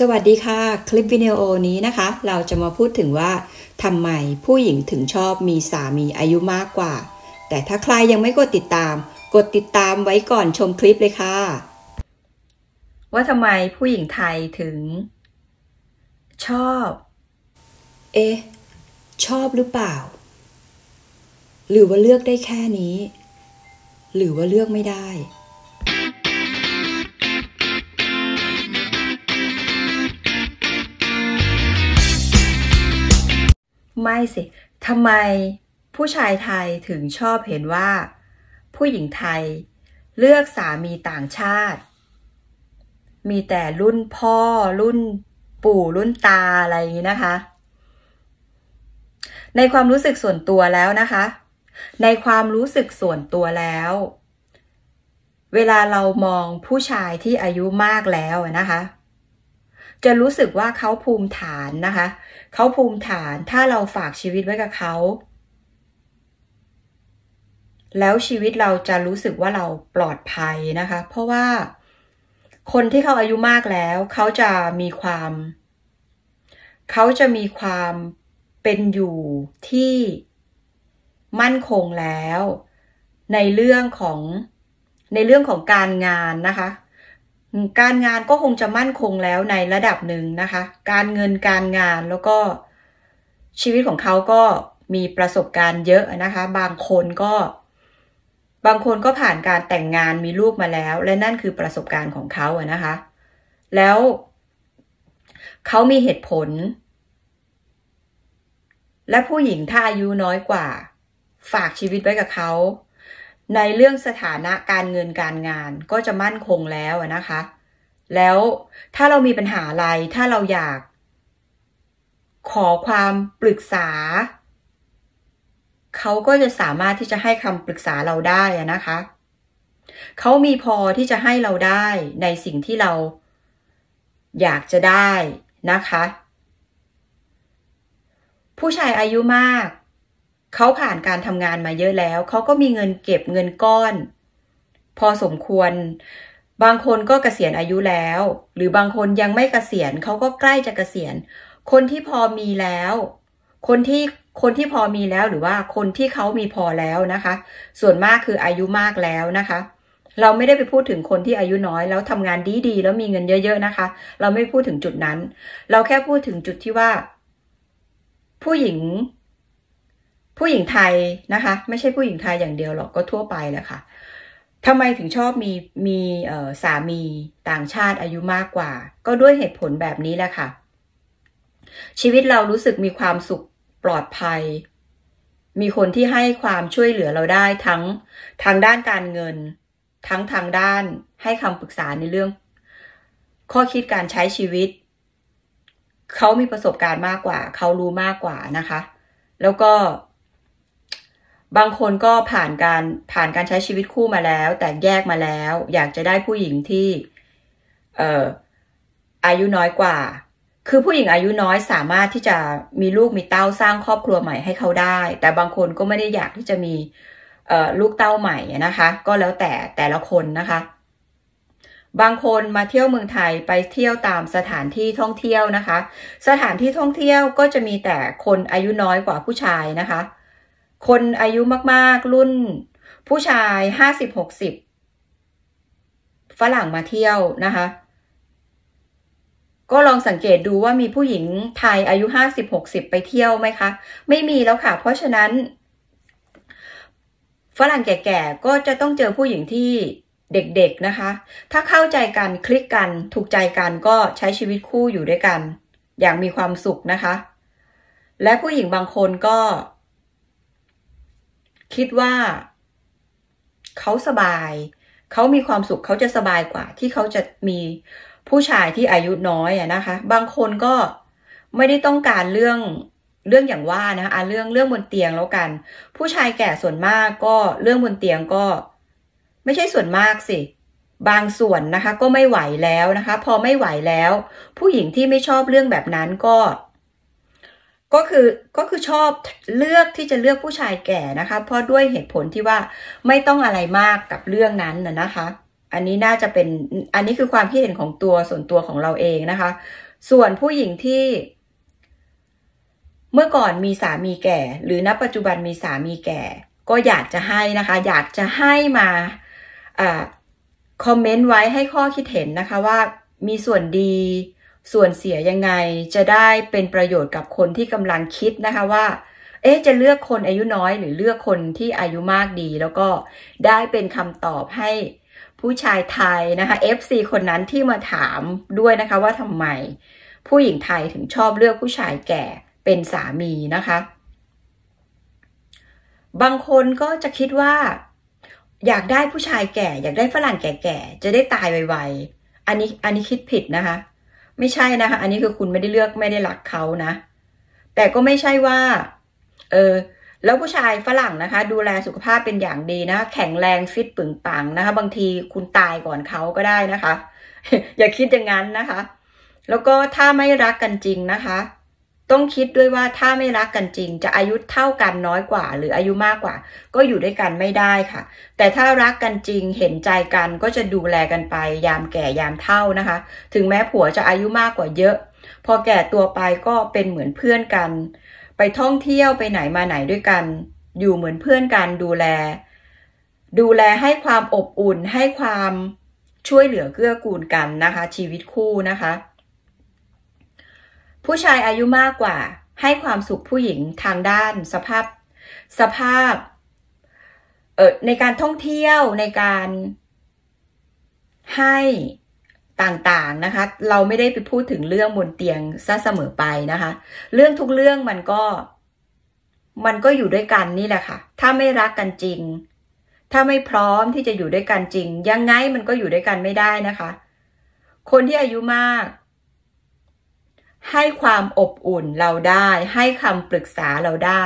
สวัสดีค่ะ คลิปวิดีโอนี้นะคะ เราจะมาพูดถึงว่าทำไมผู้หญิงถึงชอบมีสามีอายุมากกว่า แต่ถ้าใครยังไม่กดติดตาม กดติดตามไว้ก่อนชมคลิปเลยค่ะ ว่าทำไมผู้หญิงไทยถึง ชอบ เอ๊ะ ชอบหรือเปล่า หรือว่าเลือกได้แค่นี้ หรือว่าเลือกไม่ได้ ไม่สิทำไมผู้ชายไทยถึงชอบเห็นว่า ผู้หญิงไทยเลือกสามีต่างชาติ มีแต่รุ่นพ่อรุ่นปู่รุ่นตาอะไรอย่างนี้นะคะ ในความรู้สึกส่วนตัวแล้วนะคะ ในความรู้สึกส่วนตัวแล้ว เวลาเรามองผู้ชายที่อายุมากแล้วนะคะ จะรู้สึกว่าเขาภูมิฐานนะคะ เขาภูมิฐานถ้าเราฝากชีวิตไว้กับเขา แล้วชีวิตเราจะรู้สึกว่าเราปลอดภัยนะคะ เพราะว่าคนที่เขาอายุมากแล้ว เขาจะมีความ เขาจะมีความเป็นอยู่ที่มั่นคงแล้ว ในเรื่องของในเรื่องของการงานนะคะ การงานก็คงจะมั่นคงแล้วในระดับหนึ่งนะคะ การเงินการงานแล้วก็ชีวิตของเขาก็มีประสบการณ์เยอะนะคะ บางคนก็ บางคนก็ผ่านการแต่งงานมีลูกมาแล้ว และนั่นคือประสบการณ์ของเขาอะนะคะ แล้วเขามีเหตุผล และผู้หญิงถ้าอายุน้อยกว่า ฝากชีวิตไว้กับเขา ในเรื่องสถานะการเงินการงานก็จะมั่นคงแล้วนะคะ แล้วถ้าเรามีปัญหาอะไรถ้าเราอยาก ขอความปรึกษา เขาก็จะสามารถที่จะให้คำปรึกษาเราได้นะคะ เขามีพอที่จะให้เราได้ในสิ่งที่เราอยากจะได้นะคะ ผู้ชายอายุมาก เขาผ่านการทำงานมาเยอะแล้ว เขาก็มีเงินเก็บเงินก้อน พอสมควร บางคนก็เกษียณอายุแล้ว หรือบางคนยังไม่เกษียณเขาก็ใกล้จะเกษียณ คนที่พอมีแล้ว คนที่คนที่พอมีแล้วหรือว่าคนที่เขามีพอแล้วนะคะ ส่วนมากคืออายุมากแล้วนะคะ เราไม่ได้ไปพูดถึงคนที่อายุน้อย แล้วทำงานดีๆแล้วมีเงินเยอะ ๆนะคะ เราไม่พูดถึงจุดนั้น เราแค่พูดถึงจุดที่ว่า ผู้หญิง ผู้หญิงไทยนะคะ ไม่ใช่ผู้หญิงไทยอย่างเดียวหรอกก็ทั่วไปแหละค่ะทำไมถึงชอบมีมีสามีต่างชาติอายุมากกว่า ก็ด้วยเหตุผลแบบนี้แหละค่ะ ชีวิตเรารู้สึกมีความสุขปลอดภัย มีคนที่ให้ความช่วยเหลือเราได้ทั้งทางด้านการเงิน ทั้งทางด้านให้คำปรึกษาในเรื่อง ข้อคิดการใช้ชีวิต เขามีประสบการณ์มากกว่า เขารู้มากกว่านะคะ แล้วก็ บางคนก็ผ่านการผ่านการใช้ชีวิตคู่มาแล้ว แต่แยกมาแล้ว อยากจะได้ผู้หญิงที่ เอ่ออายุน้อยกว่า คือผู้หญิงอายุน้อยสามารถที่จะมีลูกมีเต้าสร้างครอบครัวใหม่ให้เขาได้ แต่บางคนก็ไม่ได้อยากที่จะมีเอ่อลูกเต้าใหม่นะคะ ก็แล้วแต่แต่ละคนนะคะ บางคนมาเที่ยวเมืองไทยไปเที่ยวตามสถานที่ท่องเที่ยวนะคะ สถานที่ท่องเที่ยวก็จะมีแต่คนอายุน้อยกว่าผู้ชายนะคะ คนอายุมากๆ รุ่น ผู้ชายห้าสิบหกสิบฝรั่งมาเที่ยวนะคะ ก็ลองสังเกตดูว่ามีผู้หญิงไทยอายุห้าสิบหกสิบไปเที่ยวไหมคะ ไม่มีแล้วค่ะ เพราะฉะนั้น ฝรั่งแก่ๆก็จะต้องเจอผู้หญิงที่เด็กๆนะคะ ถ้าเข้าใจกันคลิกกันถูกใจกันก็ใช้ชีวิตคู่อยู่ด้วยกัน อย่างมีความสุขนะคะ และผู้หญิงบางคนก็ คิดว่า เขาสบาย เขามีความสุขเขาจะสบายกว่า ที่เขาจะมีผู้ชายที่อายุน้อยอะนะคะ บางคนก็ไม่ได้ต้องการเรื่องเรื่องอย่างว่านะคะเรื่องเรื่องบนเตียงแล้วกัน ผู้ชายแก่ส่วนมากก็เรื่องบนเตียงก็ ไม่ใช่ส่วนมากสิ บางส่วนนะคะ ก็ไม่ไหวแล้วนะคะ พอไม่ไหวแล้ว ผู้หญิงที่ไม่ชอบเรื่องแบบนั้นก็ ก็คือก็คือชอบเลือกที่จะเลือกผู้ชายแก่นะคะ เพราะด้วยเหตุผลที่ว่าไม่ต้องอะไรมากกับเรื่องนั้นนะนะคะ อันนี้น่าจะเป็นอันนี้คือความคิดเห็นของตัวส่วนตัวของเราเองนะคะ ส่วนผู้หญิงที่ เมื่อก่อนมีสามีแก่ หรือณปัจจุบันมีสามีแก่ ก็อยากจะให้นะคะ อยากจะให้มาคอมเมนต์ไว้ให้ข้อคิดเห็นนะคะว่ามีส่วนดี ส่วนเสียยังไงจะได้เป็นประโยชน์กับคนที่กำลังคิดนะคะว่า เอ๊ะจะเลือกคนอายุน้อย หรือเลือกคนที่อายุมากดี แล้วก็ได้เป็นคำตอบให้ผู้ชายไทยนะคะ FC คนนั้นที่มาถามด้วยนะคะว่าทำไมผู้หญิงไทยถึงชอบเลือกผู้ชายแก่เป็นสามีนะคะ บางคนก็จะคิดว่า อยากได้ผู้ชายแก่ อยากได้ฝรั่งแก่ๆจะได้ตายไวๆอันนี้อันนี้คิดผิดนะคะ ไม่ใช่นะคะอันนี้คือคุณไม่ได้เลือกไม่ได้รักเขานะ แต่ก็ไม่ใช่ว่า เออแล้วผู้ชายฝรั่งนะคะ ดูแลสุขภาพเป็นอย่างดีนะ แข็งแรงฟิตปึงปังนะคะ บางทีคุณตายก่อนเขาก็ได้นะคะ อย่าคิดอย่างนั้นนะคะ แล้วก็ถ้าไม่รักกันจริงนะคะ ต้องคิดด้วยว่าถ้าไม่รักกันจริง จะอายุเท่ากันน้อยกว่า หรืออายุมากกว่า ก็อยู่ด้วยกันไม่ได้ค่ะ แต่ถ้ารักกันจริงเห็นใจกันก็จะดูแลกันไป ยามแก่ยามเท่านะคะ ถึงแม้ผัวจะอายุมากกว่าเยอะ พอแก่ตัวไปก็เป็นเหมือนเพื่อนกัน ไปท่องเที่ยวไปไหนมาไหนด้วยกัน อยู่เหมือนเพื่อนกันดูแล ดูแลให้ความอบอุ่นให้ความช่วยเหลือเกื้อกูลกันนะคะ ชีวิตคู่นะคะ ผู้ชายอายุมากกว่า ให้ความสุขผู้หญิงทางด้านสภาพสภาพเออในการท่องเที่ยวในการให้ต่างๆนะคะ เราไม่ได้ไปพูดถึงเรื่องบนเตียงซะเสมอไปนะคะ เรื่องทุกเรื่องมันก็ มันก็อยู่ด้วยกันนี่แหละค่ะ ถ้าไม่รักกันจริง ถ้าไม่พร้อมที่จะอยู่ด้วยกันจริง ยังไงมันก็อยู่ด้วยกันไม่ได้นะคะ คนที่อายุมาก ให้ความอบอุ่นเราได้ ให้คำปรึกษาเราได้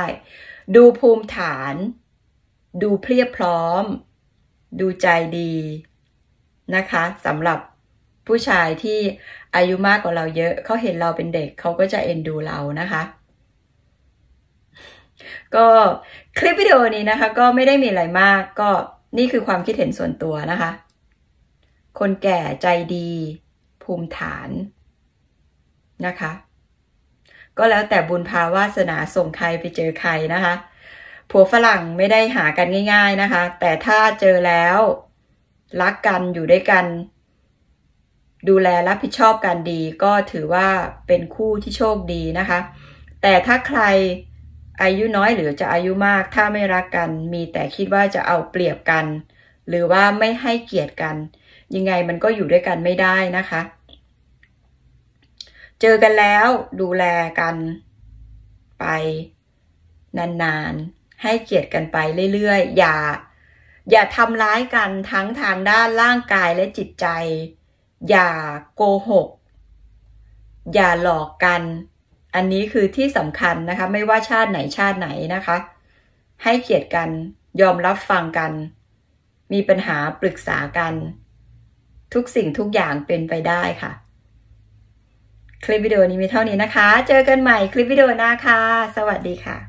ดูภูมิฐาน ดูเพรียบพร้อม ดูใจดีนะคะสำหรับผู้ชายที่อายุมากกว่าเราเยอะเขาเห็นเราเป็นเด็กเขาก็จะเอ็นดูเรานะคะก็คลิปวิดีโอนี้นะคะ ก็ไม่ได้มีอะไรมาก ก็นี่คือความคิดเห็นส่วนตัวนะคะ คนแก่ใจดี ภูมิฐาน นะคะ ก็แล้วแต่บุญภาวาสนาส่งใครไปเจอใครนะคะ ผัวฝรั่งไม่ได้หากันง่าย ๆนะคะ แต่ถ้าเจอแล้ว รักกันอยู่ด้วยกัน ดูแลรับผิดชอบกันดี ก็ถือว่าเป็นคู่ที่โชคดีนะคะ แต่ถ้าใครอายุน้อยหรือจะอายุมากถ้าไม่รักกัน มีแต่คิดว่าจะเอาเปรียบกัน หรือว่าไม่ให้เกียรติกัน ยังไงมันก็อยู่ด้วยกันไม่ได้นะคะ เจอกันแล้วดูแลกันไปนานๆ ให้เกียรติกันไปเรื่อยๆ อย่า อย่าทำร้ายกันทั้งทางด้านร่างกายและจิตใจ อย่าโกหก อย่าหลอกกัน อันนี้คือที่สำคัญนะคะ ไม่ว่าชาติไหนชาติไหนนะคะ ให้เกียรติกันยอมรับฟังกัน มีปัญหาปรึกษากัน ทุกสิ่งทุกอย่างเป็นไปได้ค่ะ คลิปวิดีโอนี้มีเท่านี้นะคะ เจอกันใหม่คลิปวิดีโอหน้าค่ะ สวัสดีค่ะ